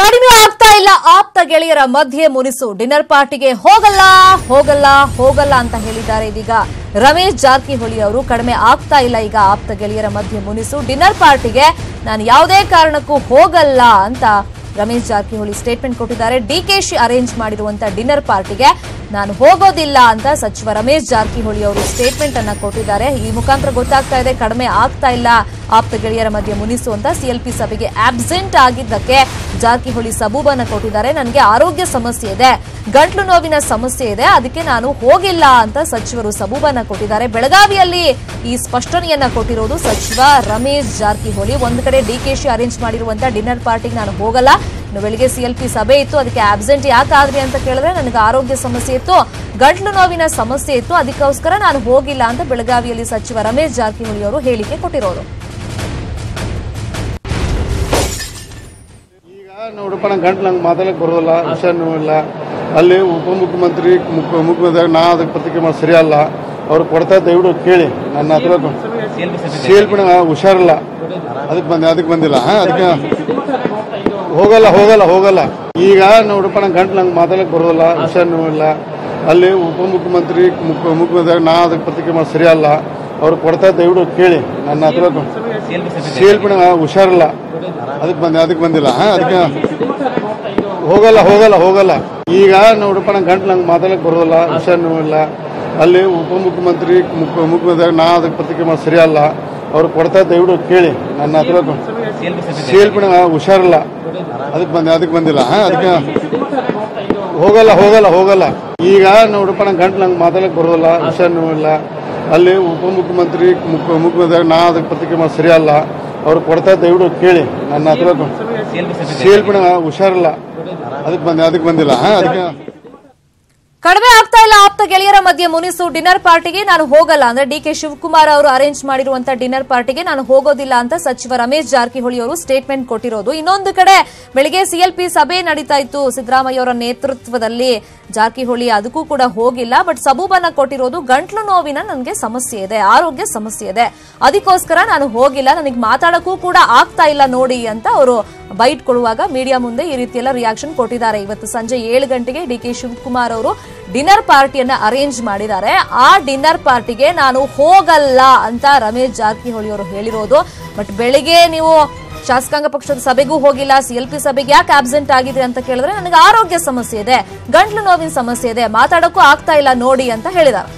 ಕಡಿಮೆ ಆಗ್ತಾ ಇಲ್ಲ. ಆಪ್ತ ಗೆಳೆಯರ ಮಧ್ಯೆ ಮುನಿಸು. ಡಿನ್ನರ್ ಪಾರ್ಟಿಗೆ ಹೋಗಲ್ಲ ಹೋಗಲ್ಲ ಹೋಗಲ್ಲ ಅಂತ ಹೇಳಿದ್ದಾರೆ ಇದೀಗ. ರಮೇಶ್ ಜಾರಕಿಹೊಳಿ ಅವರು ಕಡಿಮೆ ಆಗ್ತಾ ಇಲ್ಲ. ಈಗ ಆಪ್ತ ಗೆಳೆಯರ ಮಧ್ಯೆ ಮುನಿಸು. ಡಿನ್ನರ್ ಪಾರ್ಟಿಗೆ ನಾನು ಯಾವುದೇ ಕಾರಣಕ್ಕೂ ಹೋಗಲ್ಲ ಅಂತ ರಮೇಶ್ ಜಾರಕಿಹೊಳಿ ಸ್ಟೇಟ್ಮೆಂಟ್ ಕೊಟ್ಟಿದ್ದಾರೆ. ಡಿಕೆಶಿ ಅರೇಂಜ್ ಮಾಡಿರುವಂತಹ ಡಿನ್ನರ್ ಪಾರ್ಟಿಗೆ ನಾನು ಹೋಗೋದಿಲ್ಲ ಅಂತ ಸಚಿವ ರಮೇಶ್ ಜಾರಕಿಹೊಳಿ ಅವರು ಸ್ಟೇಟ್ಮೆಂಟ್ ಅನ್ನ ಕೊಟ್ಟಿದ್ದಾರೆ. ಈ ಮುಖಾಂತರ ಗೊತ್ತಾಗ್ತಾ ಇದೆ, ಕಡಿಮೆ ಆಗ್ತಾ ಇಲ್ಲ. ಆಪ್ತ ಗೆಳೆಯರ ಮಧ್ಯೆ ಮುನಿಸು ಅಂತ ಸಿಎಲ್ಪಿ ಸಭೆಗೆ ಆಬ್ಸೆಂಟ್ ಆಗಿದ್ದಕ್ಕೆ ಜಾರಕಿಹೊಳಿ ಸಬೂಬನ್ನ ಕೊಟ್ಟಿದ್ದಾರೆ. ನನಗೆ ಆರೋಗ್ಯ ಸಮಸ್ಯೆ ಇದೆ, ಗಂಟ್ಲು ನೋವಿನ ಸಮಸ್ಯೆ ಇದೆ, ಅದಕ್ಕೆ ನಾನು ಹೋಗಿಲ್ಲ ಅಂತ ಸಚಿವರು ಸಬೂಬನ್ನ ಕೊಟ್ಟಿದ್ದಾರೆ. ಬೆಳಗಾವಿಯಲ್ಲಿ ಈ ಸ್ಪಷ್ಟನೆಯನ್ನ ಕೊಟ್ಟಿರೋದು ಸಚಿವ ರಮೇಶ್ ಜಾರಕಿಹೊಳಿ. ಒಂದು ಕಡೆ ಡಿಕೆಶಿ ಅರೇಂಜ್ ಮಾಡಿರುವಂತಹ ಡಿನ್ನರ್ ಪಾರ್ಟಿಗೆ ನಾನು ಹೋಗಲ್ಲ. ಇನ್ನು ಬೆಳಿಗ್ಗೆ ಸಿಎಲ್ಪಿ ಸಭೆ ಇತ್ತು, ಅದಕ್ಕೆ ಆಬ್ಸೆಂಟ್ ಯಾಕಾದ್ರಿ ಅಂತ ಕೇಳಿದ್ರೆ ನನಗೆ ಆರೋಗ್ಯ ಸಮಸ್ಯೆ ಇತ್ತು ಗಂಟ್ಲು ನೋವಿನ ಸಮಸ್ಯೆ ಇತ್ತು, ಅದಕ್ಕೋಸ್ಕರ ನಾನು ಹೋಗಿಲ್ಲ ಅಂತ ಬೆಳಗಾವಿಯಲ್ಲಿ ಸಚಿವ ರಮೇಶ್ ಜಾರಕಿಹೊಳಿ ಅವರು ಹೇಳಿಕೆ ಕೊಟ್ಟಿರೋದು ಈಗ ನೋಡಪ್ಪ ನಂಗೆ ನಂಗೆ ಬರೋದಿಲ್ಲ ವಿಷಯ ನೋವಿಲ್ಲ ಅಲ್ಲಿ ಉಪಮುಖ್ಯಮಂತ್ರಿ ಮುಖ್ಯ ಮುಖ್ಯಮಂತ್ರಿ ನಾ ಅದಕ್ಕೆ ಪ್ರತಿಕ್ರಿಯೆ ಮಾಡಿ ಸರಿಯಲ್ಲ. ಅವ್ರು ಕೊಡ್ತಾ ದಯವಿಟ್ಟು ಕೇಳಿ ನನ್ನ ಹತ್ರ ಸಿ ಎಲ್ ಪಿ ಹುಷಾರಿಲ್ಲ. ಅದಕ್ಕೆ ಬಂದೆ ಅದಕ್ಕೆ ಬಂದಿಲ್ಲ. ಹಾಂ ಅದಕ್ಕೆ ಹೋಗಲ್ಲ ಹೋಗಲ್ಲ ಹೋಗಲ್ಲ. ಈಗ ನೋಡಪ್ಪ ನಂಗೆ ಗಂಟು ನಂಗೆ ಮಾತಾಡಕ್ಕೆ ಬರೋದಿಲ್ಲ ಹುಷಾರು ನೋವಿಲ್ಲ ಅಲ್ಲಿ ಉಪಮುಖ್ಯಮಂತ್ರಿ ಮುಖ್ಯ ಮುಖ್ಯಮಂತ್ರಿ ನಾ ಅದಕ್ಕೆ ಪ್ರತಿಕ್ರಿಯೆ ಮಾಡಿ ಸರಿಯಲ್ಲ. ಅವ್ರು ಕೊಡ್ತಾ ದಯವಿಟ್ಟು ಕೇಳಿ ನನ್ನ ಹತ್ರ ಸೇಲ್ಪಣ ಹುಷಾರಿಲ್ಲ. ಅದಕ್ಕೆ ಬಂದೆ ಅದಕ್ಕೆ ಬಂದಿಲ್ಲ. ಹಾಂ ಅದಕ್ಕೆ ಹೋಗಲ್ಲ ಹೋಗಲ್ಲ ಹೋಗಲ್ಲ. ಈಗ ನೋಡಪ್ಪ ನಂಗೆ ಗಂಟು ನಂಗೆ ಮಾತಾಡಕ್ಕೆ ಬರೋದಿಲ್ಲ ಹುಷಾರು ನೋವಿಲ್ಲ ಅಲ್ಲಿ ಉಪಮುಖ್ಯಮಂತ್ರಿ ಮುಖ್ಯ ಮುಖ್ಯಮಂತ್ರಿ ನಾ ಅದಕ್ಕೆ ಪ್ರತಿಕ್ರಿಯೆ ಮಾಡಿ ಸರಿಯಲ್ಲ. ಅವ್ರು ಕೊಡ್ತಾ ದಯವಿಟ್ಟು ಕೇಳಿ. ನನ್ನ ಹತ್ರ ಸಿ ಎಲ್ ಪಿ ಹುಷಾರಿಲ್ಲ. ಅದಕ್ಕೆ ಬಂದೆ ಅದಕ್ಕೆ ಬಂದಿಲ್ಲ. ಹಾಂ ಅದಕ್ಕೆ ಹೋಗಲ್ಲ ಹೋಗಲ್ಲ ಹೋಗಲ್ಲ. ಈಗ ನೋಡಪ್ಪ ನಂಗೆ ಗಂಟು ನಂಗೆ ಮಾತಾಡಕ್ಕೆ ಬರೋದಿಲ್ಲ ಹುಷಾರು ನೋವಿಲ್ಲ ಅಲ್ಲಿ ಉಪಮುಖ್ಯಮಂತ್ರಿ ಮುಖ್ಯ ಮುಖ್ಯಮಂತ್ರಿ ನಾ ಅದಕ್ಕೆ ಪ್ರತಿಕ್ರಿಯೆ ಮಾಡಿ ಸರಿಯಲ್ಲ. ಅವ್ರು ಕೊಡ್ತಾ ದಯವಿಟ್ಟು ಕೇಳಿ. ನನ್ನ ಹತ್ರ ಸಿ ಎಲ್ ಪಿ ಹುಷಾರಿಲ್ಲ. ಅದಕ್ಕೆ ಬಂದೆ ಅದಕ್ಕೆ ಬಂದಿಲ್ಲ. ಹಾಂ ಅದಕ್ಕೆ ಕಡಿಮೆ ಆಗ್ತಾ ಇಲ್ಲ ಆಪ್ತ ಗೆಳೆಯರ ಮಧ್ಯೆ ಮುನಿಸು ಡಿನ್ನರ್ ಪಾರ್ಟಿಗೆ ನಾನು ಹೋಗಲ್ಲ ಅಂದ್ರೆ ಡಿ ಕೆ ಶಿವಕುಮಾರ್ ಅವರು ಅರೇಂಜ್ ಮಾಡಿರುವಂತಹ ಡಿನ್ನರ್ ಪಾರ್ಟಿಗೆ ನಾನು ಹೋಗೋದಿಲ್ಲ ಅಂತ ಸಚಿವ ರಮೇಶ್ ಜಾರಕಿಹೊಳಿ ಅವರು ಸ್ಟೇಟ್ಮೆಂಟ್ ಕೊಟ್ಟಿರೋದು. ಇನ್ನೊಂದು ಕಡೆ ಬೆಳಿಗ್ಗೆ ಸಿಎಲ್ಪಿ ಸಭೆ ನಡೀತಾ ಇತ್ತು. ಸಿದ್ದರಾಮಯ್ಯ ಅವರ ನೇತೃತ್ವದಲ್ಲಿ ಜಾರಕಿಹೊಳಿ ಅದಕ್ಕೂ ಕೂಡ ಹೋಗಿಲ್ಲ. ಬಟ್ ಸಬೂಬನ್ನ ಕೊಟ್ಟಿರೋದು ಗಂಟ್ಲು ನೋವಿನ ನನಗೆ ಸಮಸ್ಯೆ ಇದೆ, ಆರೋಗ್ಯ ಸಮಸ್ಯೆ ಇದೆ. ಅದಕ್ಕೋಸ್ಕರ ನಾನು ಹೋಗಿಲ್ಲ. ನನಗೆ ಮಾತಾಡಕ್ಕೂ ಕೂಡ ಆಗ್ತಾ ಇಲ್ಲ ನೋಡಿ ಅಂತ ಅವರು ಬೈಟ್ ಕೊಡುವಾಗ ಮೀಡಿಯಾ ಮುಂದೆ ಈ ರೀತಿಯೆಲ್ಲ ರಿಯಾಕ್ಷನ್ ಕೊಟ್ಟಿದ್ದಾರೆ. ಇವತ್ತು ಸಂಜೆ ಏಳು ಗಂಟೆಗೆ ಡಿ ಕೆ ಶಿವಕುಮಾರ್ ಅವರು ಡಿನ್ನರ್ ಪಾರ್ಟಿಯನ್ನ ಅರೇಂಜ್ ಮಾಡಿದ್ದಾರೆ. ಆ ಡಿನ್ನರ್ ಪಾರ್ಟಿಗೆ ನಾನು ಹೋಗಲ್ಲ ಅಂತ ರಮೇಶ್ ಜಾರಕಿಹೊಳಿ ಅವರು ಹೇಳಿರೋದು. ಬಟ್ ಬೆಳಿಗ್ಗೆ ನೀವು ಶಾಸಕಾಂಗ ಪಕ್ಷದ ಸಭೆಗೂ ಹೋಗಿಲ್ಲ ಸಿಎಲ್ಪಿ ಸಭೆಗೆ ಯಾಕೆ ಆಬ್ಸೆಂಟ್ ಆಗಿದೆ ಅಂತ ಕೇಳಿದ್ರೆ ನನಗೆ ಆರೋಗ್ಯ ಸಮಸ್ಯೆ ಇದೆ, ಗಂಟ್ಲು ನೋವಿನ ಸಮಸ್ಯೆ ಇದೆ, ಮಾತಾಡೋಕ್ಕೂ ಆಗ್ತಾ ಇಲ್ಲ, ನೋಡಿ ಅಂತ ಹೇಳಿದ್ದಾರೆ.